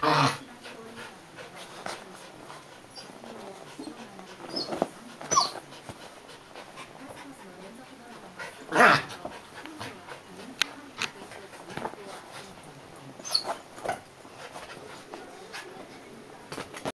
Ah.